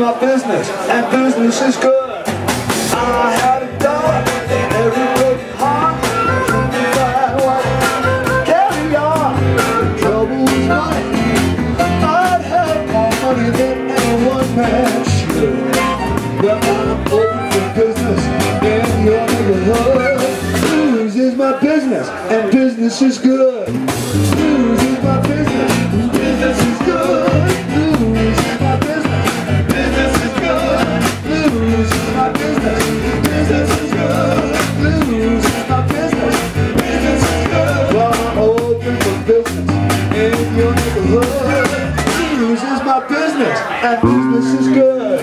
my business, and business is good. But I'm open for business in your neighborhood. Is my business, and business is good. My business, and business is good.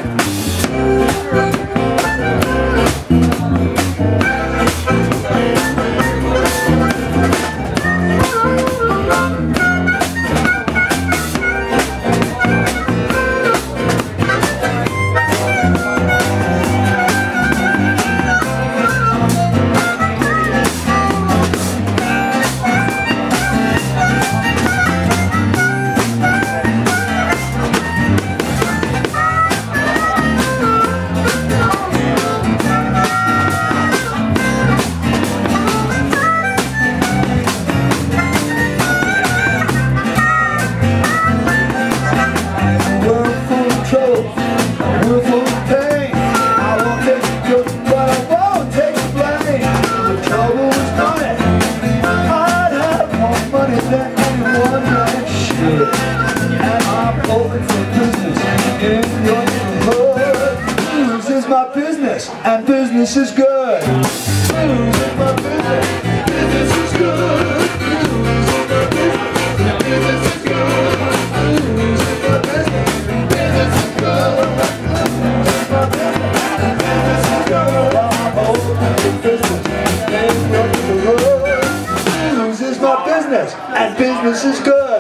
In your neighborhood. News is my business, and business is good. News is my business, business is good. Is my business, business is good. Is my business, business is good. In your is my business, and business is good.